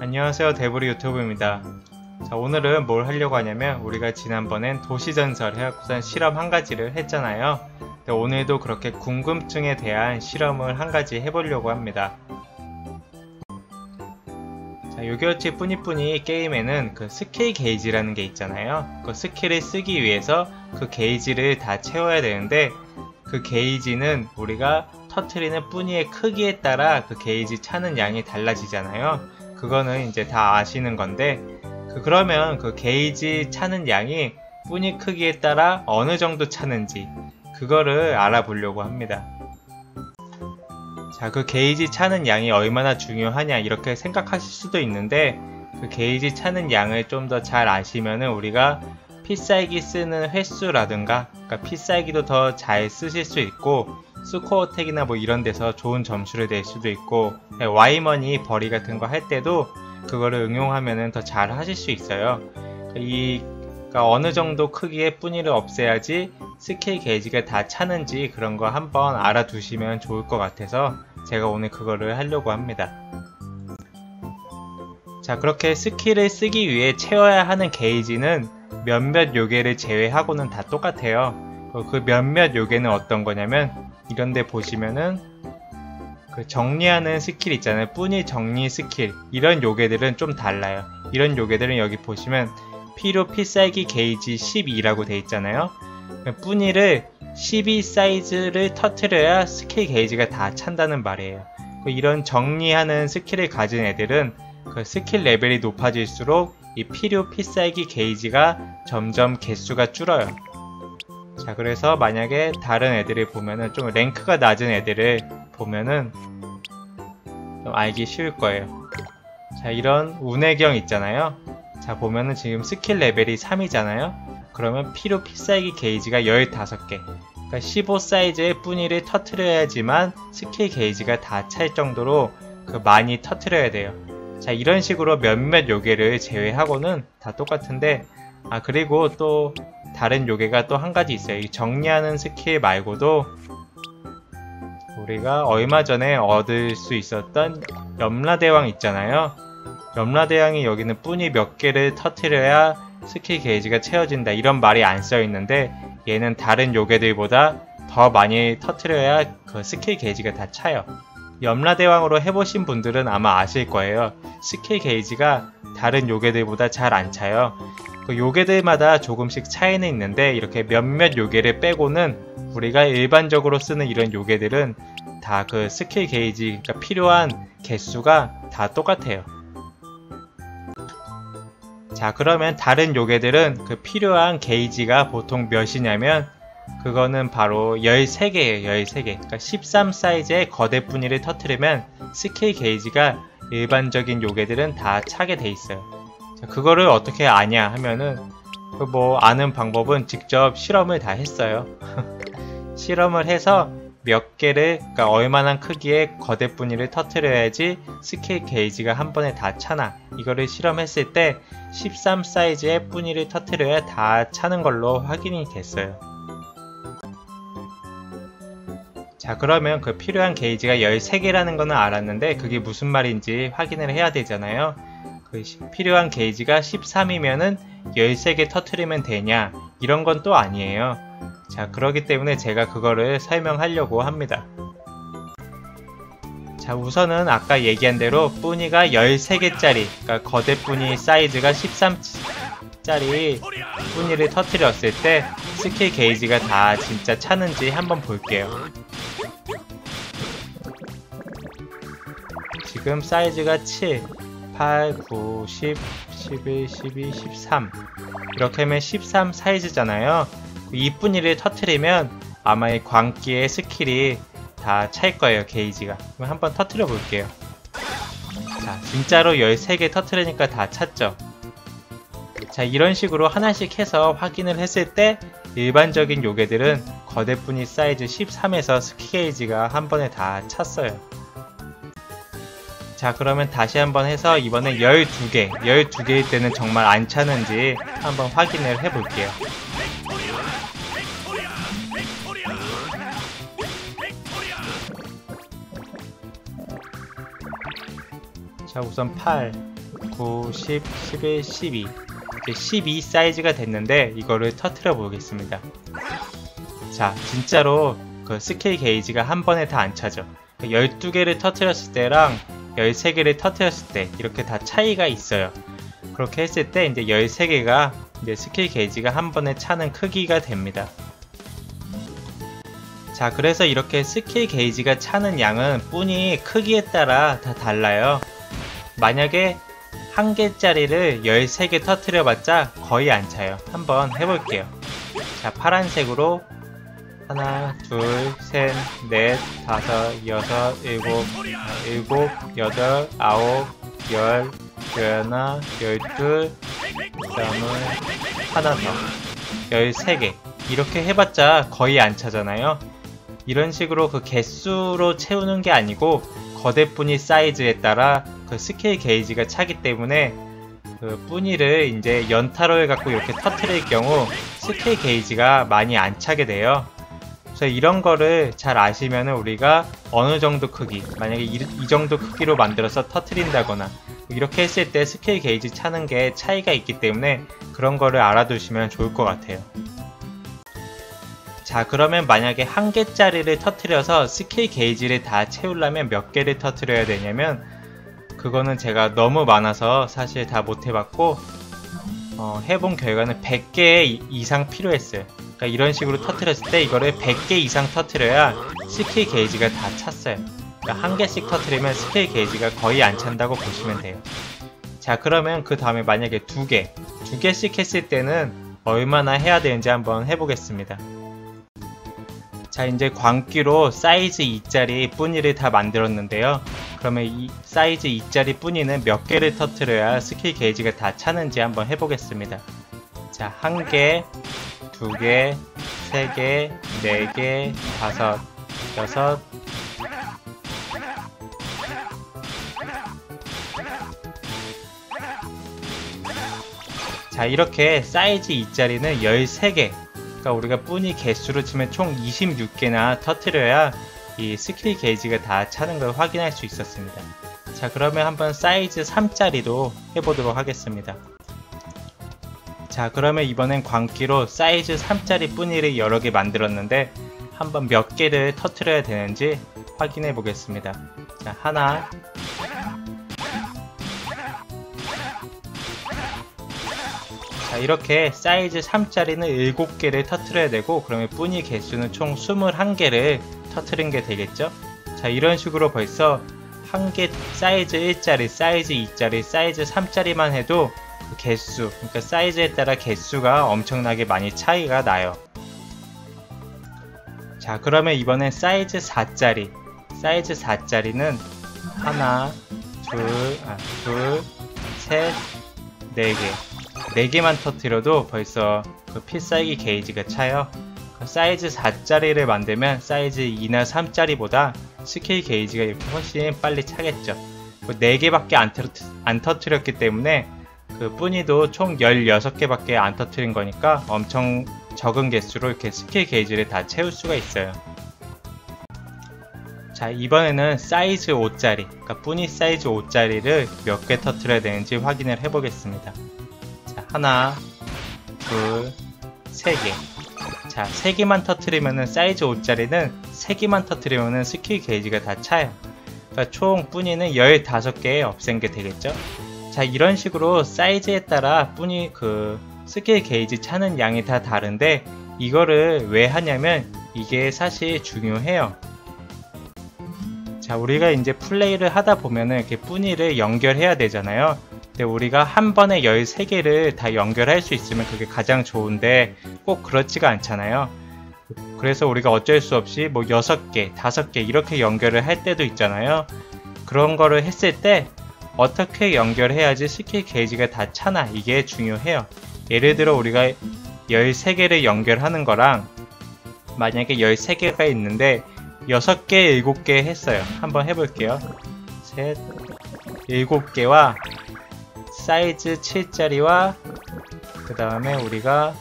안녕하세요. 데브리 유튜브입니다. 자 오늘은 뭘 하려고 하냐면 우리가 지난번엔 도시전설 해학부산 실험 한 가지를 했잖아요. 근데 오늘도 그렇게 궁금증에 대한 실험을 한 가지 해보려고 합니다. 자 요괴워치 뿌니뿌니 게임에는 그 스킬 게이지라는 게 있잖아요. 그 스킬을 쓰기 위해서 그 게이지를 다 채워야 되는데 그 게이지는 우리가 터트리는 뿌니의 크기에 따라 그 게이지 차는 양이 달라지잖아요. 그거는 이제 다 아시는 건데 그 그러면 그 게이지 차는 양이 뿌니 크기에 따라 어느 정도 차는지 그거를 알아보려고 합니다. 자, 그 게이지 차는 양이 얼마나 중요하냐 이렇게 생각하실 수도 있는데 그 게이지 차는 양을 좀 더 잘 아시면은 우리가 필살기 쓰는 횟수라든가 그러니까 필살기도 더 잘 쓰실 수 있고 스코어택이나 뭐 이런 데서 좋은 점수를 낼 수도 있고 와이머니 벌이 같은 거 할 때도 그거를 응용하면 더 잘 하실 수 있어요 이 그러니까 어느 정도 크기의 뿌니를 없애야지 스킬 게이지가 다 차는지 그런 거 한번 알아두시면 좋을 것 같아서 제가 오늘 그거를 하려고 합니다 자 그렇게 스킬을 쓰기 위해 채워야 하는 게이지는 몇몇 요괴를 제외하고는 다 똑같아요. 그 몇몇 요괴는 어떤 거냐면 이런데 보시면은 그 정리하는 스킬 있잖아요. 뿌니 정리 스킬 이런 요괴들은 좀 달라요. 이런 요괴들은 여기 보시면 필요 필살기 게이지 12라고 돼 있잖아요. 뿌니를 12 사이즈를 터트려야 스킬 게이지가 다 찬다는 말이에요. 그 이런 정리하는 스킬을 가진 애들은 그 스킬 레벨이 높아질수록 이 필요 필살기 게이지가 점점 개수가 줄어요. 자 그래서 만약에 다른 애들을 보면은 좀 랭크가 낮은 애들을 보면은 좀 알기 쉬울 거예요. 자 이런 운해경 있잖아요. 자 보면은 지금 스킬 레벨이 3이잖아요. 그러면 필요 필살기 게이지가 15개 그러니까 15 사이즈의 뿌니를 터트려야지만 스킬 게이지가 다 찰 정도로 그 많이 터트려야 돼요. 자 이런 식으로 몇몇 요괴를 제외하고는 다 똑같은데 아 그리고 또 다른 요괴가 또 한 가지 있어요 이 정리하는 스킬 말고도 우리가 얼마 전에 얻을 수 있었던 염라대왕 있잖아요 염라대왕이 여기는 뿌니 몇 개를 터트려야 스킬 게이지가 채워진다 이런 말이 안 써있는데 얘는 다른 요괴들보다 더 많이 터트려야 그 스킬 게이지가 다 차요 염라대왕으로 해보신 분들은 아마 아실 거예요. 스킬 게이지가 다른 요괴들보다 잘 안 차요. 그 요괴들마다 조금씩 차이는 있는데 이렇게 몇몇 요괴를 빼고는 우리가 일반적으로 쓰는 이런 요괴들은 다 그 스킬 게이지가 그러니까 필요한 개수가 다 똑같아요. 자 그러면 다른 요괴들은 그 필요한 게이지가 보통 몇이냐면 그거는 바로 13개예요 13개 그러니까 13 사이즈의 거대 뿌니를 터트리면 스킬 게이지가 일반적인 요괴들은 다 차게 돼 있어요 자, 그거를 어떻게 아냐 하면은 그뭐 아는 방법은 직접 실험을 다 했어요. 실험을 해서 몇 개를 그러니까 얼마나 크기의 거대 뿌니를 터트려야지 스킬 게이지가 한 번에 다 차나. 이거를 실험했을 때 13 사이즈의 뿌니를 터트려야 다 차는 걸로 확인이 됐어요. 자 그러면 그 필요한 게이지가 13개라는 거는 알았는데 그게 무슨 말인지 확인을 해야 되잖아요. 그 필요한 게이지가 13이면은 13개 터트리면 되냐? 이런 건 또 아니에요. 자 그러기 때문에 제가 그거를 설명하려고 합니다. 자 우선은 아까 얘기한 대로 뿌니가 13개짜리 그러니까 거대 뿌니 사이즈가 13짜리 뿌니를 터트렸을 때 스킬 게이지가 다 진짜 차는지 한번 볼게요. 지금 사이즈가 7, 8, 9, 10, 11, 12, 13 이렇게 하면 13 사이즈잖아요. 이 뿌니를 터트리면 아마 이 광기의 스킬이 다 찰 거예요 게이지가. 그럼 한번 터트려 볼게요. 자 진짜로 13개 터트리니까 다 찼죠? 자 이런 식으로 하나씩 해서 확인을 했을 때 일반적인 요괴들은 거대뿐이 사이즈 13에서 스키 게이지가 한 번에 다 찼어요 자 그러면 다시 한번 해서 이번에 12개 12개일 때는 정말 안 차는지 한번 확인을 해 볼게요. 자 우선 8 9, 10, 11, 12 이렇게 12 사이즈가 됐는데 이거를 터트려 보겠습니다. 자 진짜로 그 스킬 게이지가 한 번에 다 안 차죠. 12개를 터트렸을 때랑 13개를 터트렸을 때 이렇게 다 차이가 있어요. 그렇게 했을 때 이제 13개가 이제 스킬 게이지가 한 번에 차는 크기가 됩니다. 자 그래서 이렇게 스킬 게이지가 차는 양은 뿌니 크기에 따라 다 달라요. 만약에 한 개짜리를 13개 터트려 봤자 거의 안 차요. 한번 해볼게요. 자 파란색으로 하나 둘 셋 넷 다섯 여섯 일곱 일곱 여덟 아홉 열 열하나 열둘 그 다음은 하나 더 13개 이렇게 해봤자 거의 안 차잖아요 이런 식으로 그 개수로 채우는 게 아니고 거대 뿌니 사이즈에 따라 그 스킬 게이지가 차기 때문에 그 뿌니를 이제 연타로 해 갖고 이렇게 터트릴 경우 스킬 게이지가 많이 안 차게 돼요. 그래서 이런 거를 잘 아시면은 우리가 어느 정도 크기, 만약에 이, 이 정도 크기로 만들어서 터트린다거나 이렇게 했을 때 스킬 게이지 차는 게 차이가 있기 때문에 그런 거를 알아두시면 좋을 것 같아요. 자 그러면 만약에 한 개짜리를 터트려서 스킬 게이지를 다 채우려면 몇 개를 터트려야 되냐면 그거는 제가 너무 많아서 사실 다 못해봤고 어, 해본 결과는 100개 이상 필요했어요 그러니까 이런 식으로 터트렸을 때 이거를 100개 이상 터트려야 스킬 게이지가 다 찼어요. 그러니까 한 개씩 터트리면 스킬 게이지가 거의 안 찬다고 보시면 돼요. 자 그러면 그 다음에 만약에 두 개, 두 개씩 했을 때는 얼마나 해야 되는지 한번 해보겠습니다. 자 이제 광기로 사이즈 2짜리 뿌니를 다 만들었는데요. 그러면 이 사이즈 2짜리 뿌니는 몇 개를 터트려야 스킬 게이지가 다 차는지 한번 해보겠습니다. 자 한 개 두 개 세 개 네 개 다섯 여섯 자 이렇게 사이즈 2짜리는 13개 그러니까 우리가 뿌니 개수로 치면 총 26개나 터트려야 이 스킬 게이지가 다 차는 걸 확인할 수 있었습니다. 자 그러면 한번 사이즈 3짜리도 해보도록 하겠습니다. 자 그러면 이번엔 광기로 사이즈 3짜리 뿌니를 여러 개 만들었는데 한번 몇 개를 터트려야 되는지 확인해 보겠습니다. 자 하나 자 이렇게 사이즈 3짜리는 7개를 터트려야 되고 그러면 뿌니 개수는 총 21개를 터트린 게 되겠죠 자 이런 식으로 벌써 한 개 사이즈 1짜리 사이즈 2짜리 사이즈 3짜리만 해도 그 개수 그러니까 사이즈에 따라 개수가 엄청나게 많이 차이가 나요 자 그러면 이번엔 사이즈 4짜리 사이즈 4짜리는 하나 둘, 아, 둘, 셋, 네 개. 4개만 터트려도 벌써 그 필살기 게이지가 차요. 그 사이즈 4짜리를 만들면 사이즈 2나 3짜리보다 스킬 게이지가 훨씬 빨리 차겠죠. 그 4개밖에 안, 터트, 안 터트렸기 때문에 그 뿌니도 총 16개밖에 안 터트린 거니까 엄청 적은 개수로 이렇게 스킬 게이지를 다 채울 수가 있어요. 자 이번에는 사이즈 5짜리 그러니까 뿌니 사이즈 5짜리를 몇 개 터트려야 되는지 확인을 해보겠습니다. 하나, 둘, 세 개. 자, 세 개만 터트리면은 사이즈 5짜리는 세 개만 터트리면은 스킬 게이지가 다 차요. 그러니까 총 뿌니는 15개 없앤 게 되겠죠? 자, 이런 식으로 사이즈에 따라 뿌니 그 스킬 게이지 차는 양이 다 다른데 이거를 왜 하냐면 이게 사실 중요해요. 자, 우리가 이제 플레이를 하다 보면은 이렇게 뿌니를 연결해야 되잖아요. 근데 우리가 한 번에 13개를 다 연결할 수 있으면 그게 가장 좋은데 꼭 그렇지가 않잖아요. 그래서 우리가 어쩔 수 없이 뭐 6개, 5개 이렇게 연결을 할 때도 있잖아요. 그런 거를 했을 때 어떻게 연결해야지 스킬 게이지가 다 차나 이게 중요해요. 예를 들어 우리가 13개를 연결하는 거랑 만약에 13개가 있는데 6개, 7개 했어요. 한번 해볼게요. 셋, 7개와 사이즈 7짜리와 그 다음에 우리가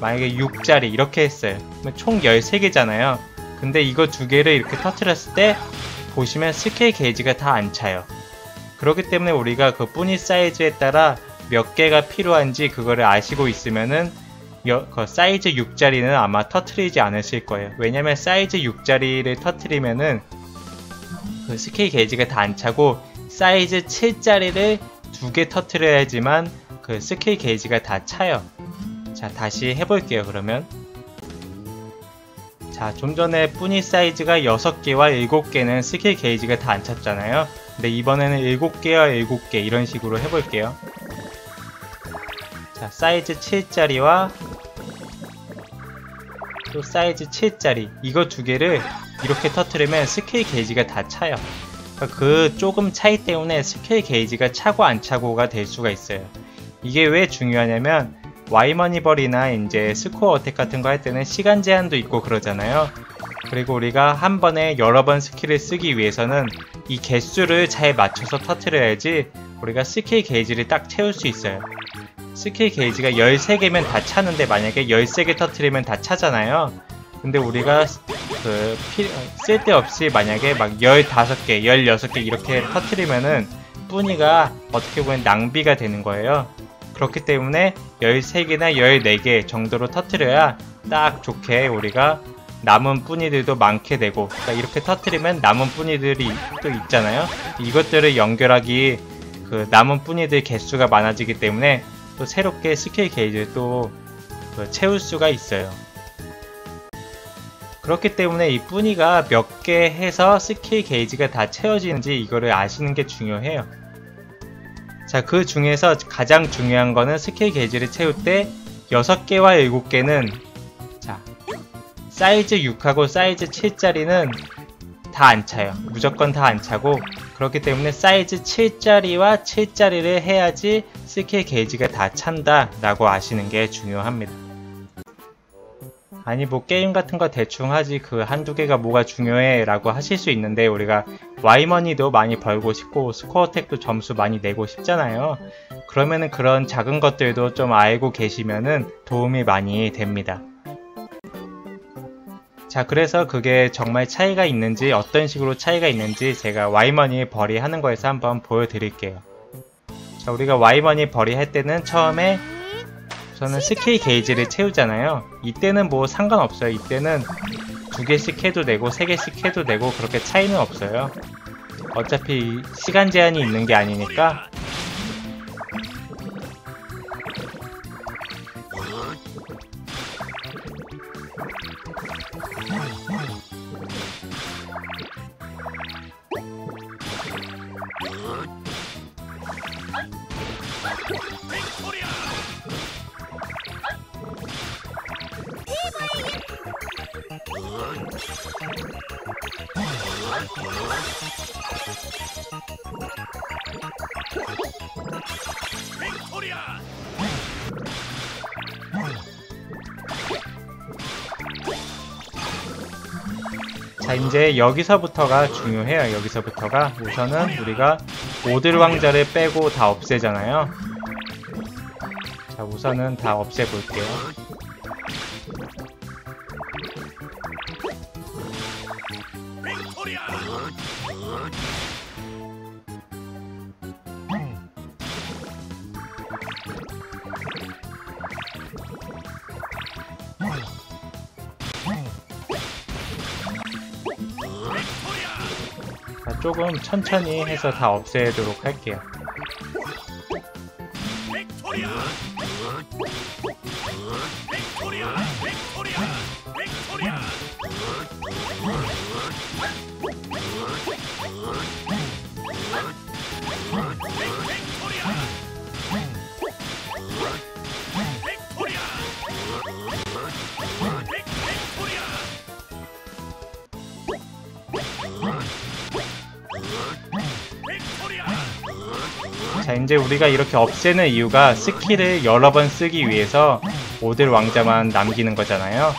만약에 6짜리 이렇게 했어요 총 13개잖아요 근데 이거 두 개를 이렇게 터트렸을 때 보시면 스킬 게이지가 다 안 차요 그렇기 때문에 우리가 그 뿌니 사이즈에 따라 몇 개가 필요한지 그거를 아시고 있으면은 여- 그 사이즈 6짜리는 아마 터트리지 않으실 거예요. 왜냐면 사이즈 6짜리를 터트리면은 그 스킬 게이지가 다 안 차고 사이즈 7짜리를 두 개 터트려야지만 그 스킬 게이지가 다 차요. 자, 다시 해볼게요, 그러면. 자, 좀 전에 뿌니 사이즈가 6개와 7개는 스킬 게이지가 다 안 찼잖아요. 근데 이번에는 7개와 7개 이런 식으로 해볼게요. 자, 사이즈 7짜리와 또 사이즈 7짜리 이거 두 개를 이렇게 터트리면 스킬 게이지가 다 차요. 그러니까 그 조금 차이 때문에 스킬 게이지가 차고 안 차고가 될 수가 있어요. 이게 왜 중요하냐면 와이머니벌이나 이제 스코어 어택 같은 거 할 때는 시간 제한도 있고 그러잖아요. 그리고 우리가 한 번에 여러 번 스킬을 쓰기 위해서는 이 개수를 잘 맞춰서 터트려야지 우리가 스킬 게이지를 딱 채울 수 있어요. 스킬 게이지가 13개면 다 차는데 만약에 13개 터트리면 다 차잖아요. 근데 우리가 그 필- 쓸데없이 만약에 막 15개, 16개 이렇게 터트리면은 뿌니가 어떻게 보면 낭비가 되는 거예요. 그렇기 때문에 13개나 14개 정도로 터트려야 딱 좋게 우리가 남은 뿌니들도 많게 되고 그러니까 이렇게 터트리면 남은 뿌니들이 또 있잖아요. 이것들을 연결하기 그 남은 뿌니들 개수가 많아지기 때문에 또 새롭게 스킬 게이지를 또 그 채울 수가 있어요. 그렇기 때문에 이 뿌니가 몇 개 해서 스킬 게이지가 다 채워지는지 이거를 아시는 게 중요해요. 자, 그 중에서 가장 중요한 거는 스킬 게이지를 채울 때 6개와 7개는 자, 사이즈 6하고 사이즈 7짜리는 다 안 차요. 무조건 다 안 차고 그렇기 때문에 사이즈 7짜리와 7짜리를 해야지 스킬 게이지가 다 찬다 라고 아시는 게 중요합니다. 아니 뭐 게임 같은 거 대충 하지 그 한두 개가 뭐가 중요해 라고 하실 수 있는데 우리가 와이머니도 많이 벌고 싶고 스코어 어택도 점수 많이 내고 싶잖아요. 그러면은 그런 작은 것들도 좀 알고 계시면은 도움이 많이 됩니다. 자, 그래서 그게 정말 차이가 있는지 어떤 식으로 차이가 있는지 제가 와이머니 벌이 하는 거에서 한번 보여드릴게요. 자, 우리가 와이머니 벌이 할 때는 처음에 저는 스킬 게이지를 채우잖아요. 이때는 뭐 상관없어요. 이때는 두 개씩 해도 되고 세 개씩 해도 되고 그렇게 차이는 없어요. 어차피 시간 제한이 있는 게 아니니까 자 이제 여기서부터가 중요해요. 여기서부터가 우선은 우리가 오들 왕자를 빼고 다 없애잖아요. 자 우선은 다 없애볼게요 조금 천천히 해서 다 없애도록 할게요 자 이제 우리가 이렇게 없애는 이유가 스킬을 여러 번 쓰기 위해서 오들 왕자만 남기는 거잖아요.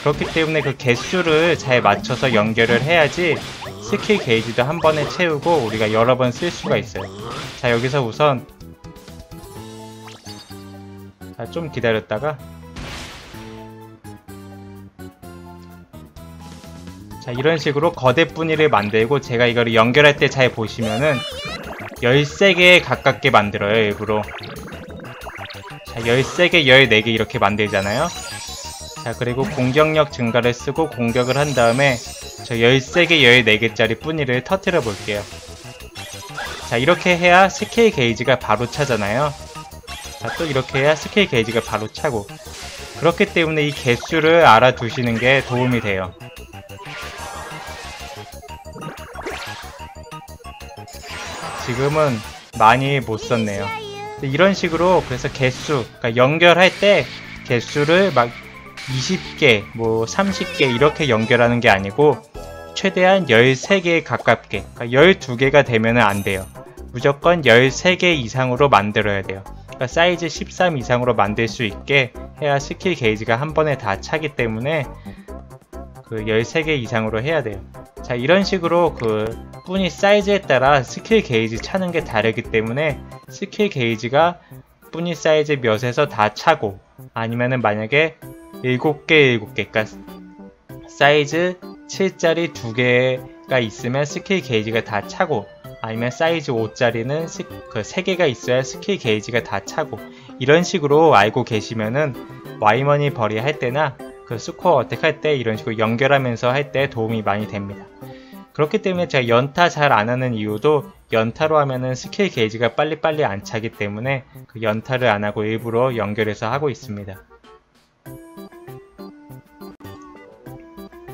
그렇기 때문에 그 개수를 잘 맞춰서 연결을 해야지 스킬 게이지도 한 번에 채우고 우리가 여러 번 쓸 수가 있어요. 자 여기서 우선 자, 좀 기다렸다가 자 이런 식으로 거대 뿌니를 만들고 제가 이거를 연결할 때 잘 보시면은 13개 가깝게 만들어요 일부러. 자 13개 14개 이렇게 만들잖아요. 자 그리고 공격력 증가를 쓰고 공격을 한 다음에 저 13개 14개짜리 뿌니를 터트려 볼게요. 자 이렇게 해야 스킬 게이지가 바로 차잖아요. 자 또 이렇게 해야 스킬 게이지가 바로 차고. 그렇기 때문에 이 개수를 알아두시는 게 도움이 돼요 지금은 많이 못 썼네요. 이런 식으로 그래서 개수 그러니까 연결할 때 개수를 막 20개 뭐 30개 이렇게 연결하는 게 아니고 최대한 13개에 가깝게 그러니까 12개가 되면 안 돼요. 무조건 13개 이상으로 만들어야 돼요. 그러니까 사이즈 13 이상으로 만들 수 있게 해야 스킬 게이지가 한 번에 다 차기 때문에 그 13개 이상으로 해야 돼요 자 이런 식으로 그 뿌니 사이즈에 따라 스킬 게이지 차는 게 다르기 때문에 스킬 게이지가 뿌니 사이즈 몇에서 다 차고 아니면은 만약에 7개 7개 그러니까 사이즈 7짜리 2개가 있으면 스킬 게이지가 다 차고 아니면 사이즈 5짜리는 스, 그 3개가 있어야 스킬 게이지가 다 차고 이런 식으로 알고 계시면은 와이머니 벌이 할 때나 그 score attack 할 때 이런 식으로 연결하면서 할 때 도움이 많이 됩니다. 그렇기 때문에 제가 연타 잘 안 하는 이유도 연타로 하면은 스킬 게이지가 빨리빨리 안 차기 때문에 그 연타를 안 하고 일부러 연결해서 하고 있습니다.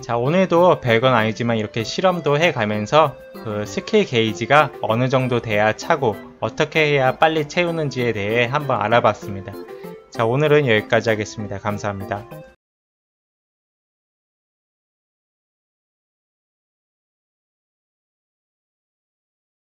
자 오늘도 별건 아니지만 이렇게 실험도 해가면서 그 스킬 게이지가 어느 정도 돼야 차고 어떻게 해야 빨리 채우는지에 대해 한번 알아봤습니다. 자 오늘은 여기까지 하겠습니다. 감사합니다.